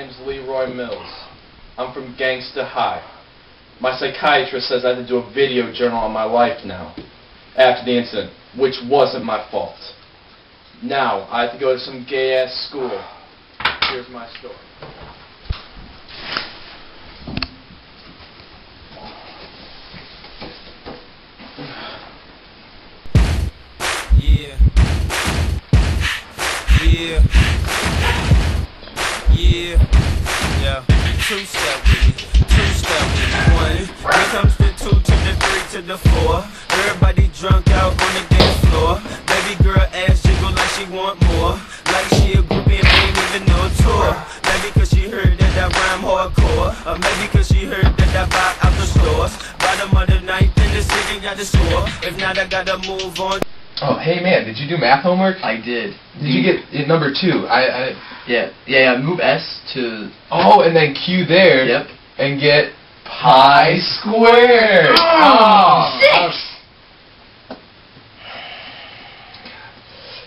name's Leroy Mills. I'm from Gangsta High. My psychiatrist says I have to do a video journal on my life now, after the incident, which wasn't my fault. Now, I have to go to some gay-ass school. Here's my story. Yeah. Yeah. Yeah. Yeah. Two step. Two step. One. Here comes the two to the three to the four. Everybody drunk out on the dance floor. Baby girl ass jiggle like she want more. Like she a groupie and ain't even no tour. Maybe cause she heard that I rhyme hardcore. Or maybe cause she heard that I buy out the stores. Bottom of the ninth in the city got the score. If not, I gotta move hey man, did you do math homework? I did. Did you get uh, number two? I, I Yeah, yeah, yeah. Move S to. oh, and then Q there. Yep. And get pi squared. Oh.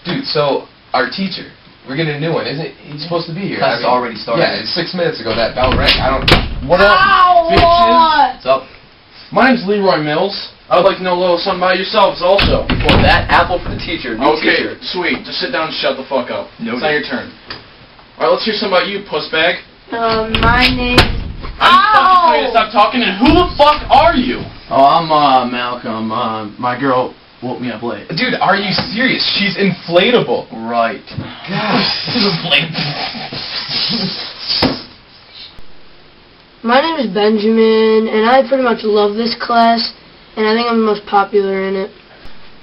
Dude, so our teacher, we're getting a new one, isn't he? He's supposed to be here. Class already started. Yeah, it's six minutes ago that bell rang. I don't. What up, bitches? What's up? My name's Leroy Mills. I would like to know a little something about yourselves also. Before that, apple for the teacher. New Okay, teacher. sweet. Just sit down and shut the fuck up. Noted. It's not your turn. Alright, let's hear something about you, pussbag. Um, my name. I'm fucking telling you to stop talking, and who the fuck are you? Oh, I'm uh, Malcolm. Uh, my girl woke me up late. Dude, are you serious? She's inflatable. Right. God. My name is Benjamin, and I pretty much love this class, and I think I'm the most popular in it.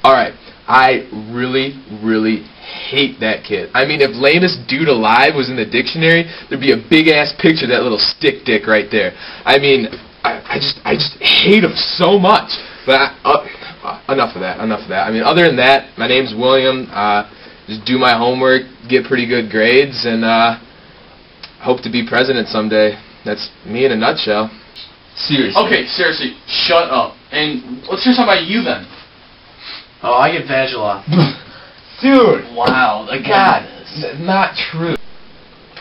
Alright, I really, really hate that kid. I mean, if lamest dude alive was in the dictionary, there'd be a big ass picture of that little stick dick right there. I mean, I, I just, I just hate him so much. But I, uh, uh, enough of that, enough of that. I mean, other than that, my name's William. Uh, just do my homework, get pretty good grades, and uh, hope to be president someday. That's me in a nutshell. Seriously. Okay, seriously, shut up. And let's hear something about you then. Oh, I get Vagiloth. Dude, Wow. Again. God, not true.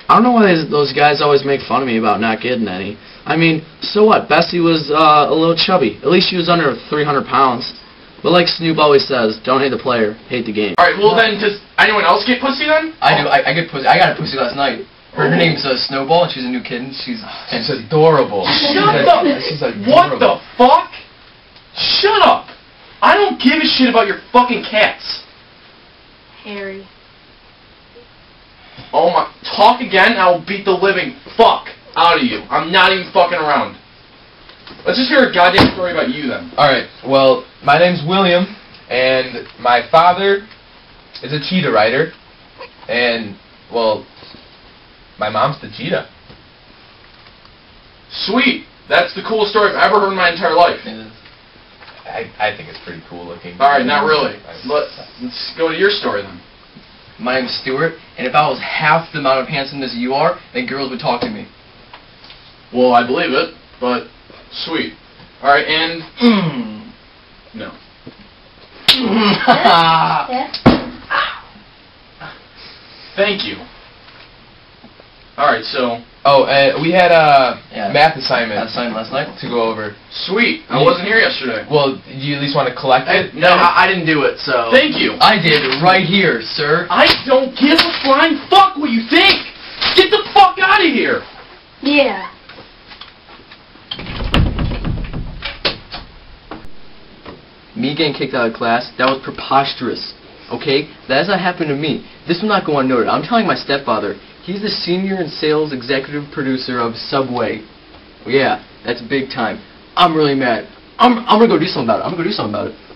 I don't know why those- those guys always make fun of me about not getting any. I mean, so what? Bessie was uh, a little chubby. At least she was under 300 pounds. But like Snoop always says, don't hate the player, hate the game. Alright, well then, does anyone else get pussy then? I do. I, I get pussy. I got a pussy last night. Her, her name's uh, Snowball, and she's a new kitten. She's It's adorable. Shut the... She's What the fuck? Shut up! I don't give a shit about your fucking cats. Harry. Oh my... Talk again, I will beat the living fuck out of you. I'm not even fucking around. Let's just hear a goddamn story about you then. Alright, well, my name's William, and my father is a cheetah rider, and, well, my mom's the cheetah. Sweet. That's the coolest story I've ever heard in my entire life. I, I think it's pretty cool looking. Alright, not really. Let's, let's go to your story then. my name's Stuart, and if I was half the amount of handsomeness you are, then girls would talk to me. Well, I believe it, but sweet. Alright, and... no. Thank you. Alright, so... Oh, uh, we had a Yeah. math assignment That's signed last night. to go over. Sweet. I You- wasn't here yesterday. Well, do you at least want to collect it? No, I, I didn't do it, so. Thank you. I did right here, sir. I don't give a flying fuck what you think! Get the fuck out of here! Yeah. Me getting kicked out of class, that was preposterous. Okay? That's not happened to me. This will not go unnoted. I'm telling my stepfather. He's the senior and sales executive producer of Subway. Yeah, that's big time. I'm really mad. I'm, I'm gonna go do something about it. I'm gonna go do something about it.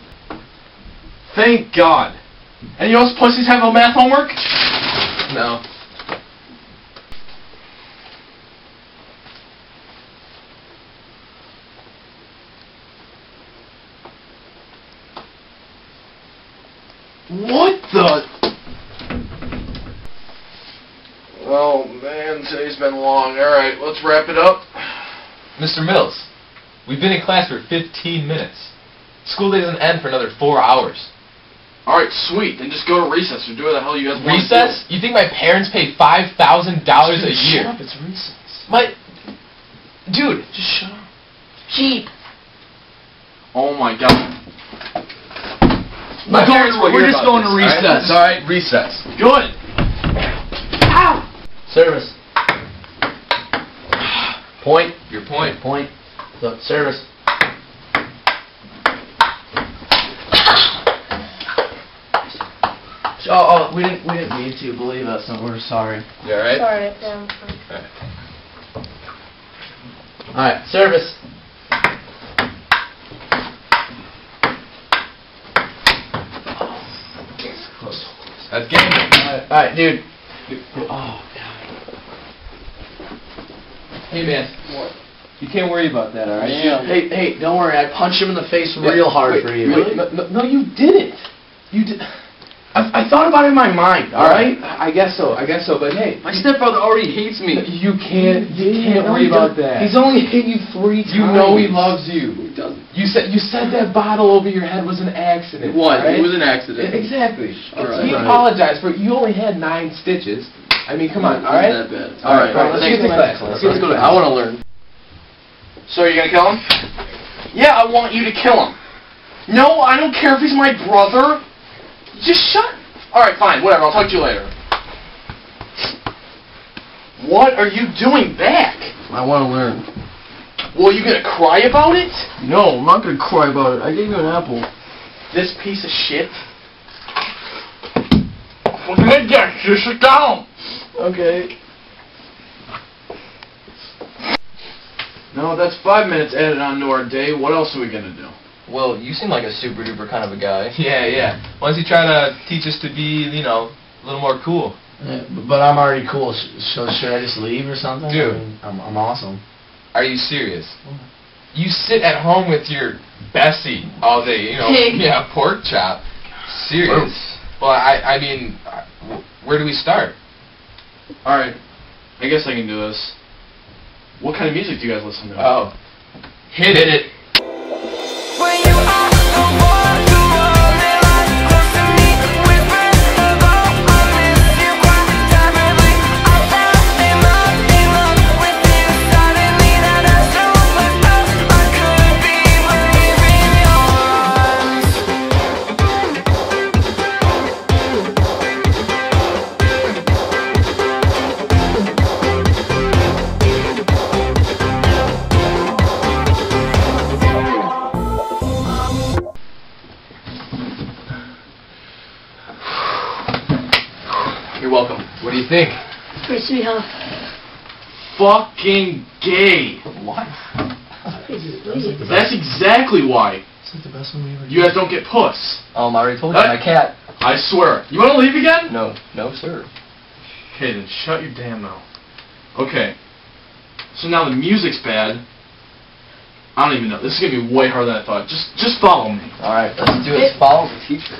Thank God. And you else pussies have no math homework? No. What the? Oh man, today's been long. Alright, let's wrap it up. Mr. Mills, we've been in class for 15 minutes. School day doesn't end for another four hours. All right, sweet. Then just go to recess or do what the hell you guys want to do. Recess? You think my parents pay five thousand dollars a year? Shut year? up, it's recess. My dude, Just shut up. Cheap. Oh my god. my We're parents will we're hear just about going to this, all right? recess. All right, recess. Good. Service. Point. Your point. Point. So, service. Oh, oh, we didn't, we didn't mean to believe us, and we're sorry. You all right? Sorry, yeah, I'm fine. All right, service. That's game. All right, all right dude. Oh, Hey man, you can't worry about that, all right? Hey, hey, don't worry. I punched him in the face real hard Wait, for you. wait, no, no, no, you didn't. You did. I, I thought about it in my mind. All right. I guess so. I guess so. But hey, My stepfather already hates me. you can't. You can't worry about that. He's only hit you three times. You know he loves you. He doesn't. You said you said that bottle over your head was an accident. It was. right? It was an accident. Exactly. All right. He apologized for it. You only had nine stitches. I mean, come on. It All right. wasn't that bad. All right. All right. Let's thanks, get to man. class. Let's get to go to. class. I want to learn. So are you're gonna kill him? Yeah, I want you to kill him. No, I don't care if he's my brother. Just shut. All right, fine, whatever. I'll talk to you later. What are you doing back? I want to learn. Well, you gonna cry about it? No, I'm not gonna cry about it. I gave you an apple. This piece of shit. Okay, Dexter, sit down. Okay. No, that's five minutes added onto our day. What else are we gonna do? Well, you seem like a super duper kind of a guy. Yeah, yeah. Why don't you try to teach us to be, you know, a little more cool? but I'm already cool. So should I just leave or something? Dude. I mean, I'm, I'm awesome. Are you serious? You sit at home with your Bessie all day, you know? Yeah, pork chop. Serious? Well, I, I mean, uh, where do we start? All right, I guess I can do this. What kind of music do you guys listen to? Oh, hit it. You're welcome. What do you think? Pretty sweet, huh? Fucking gay. What? That's exactly why. It's like the best one we ever You guys don't get puss. Um, I already told you, I my cat. I swear. You want to leave again? No, no, sir. Okay, then shut your damn mouth. Okay. So now the music's bad. I don't even know. This is gonna be way harder than I thought. Just, just follow me. All right, let's do it. Follow the teacher.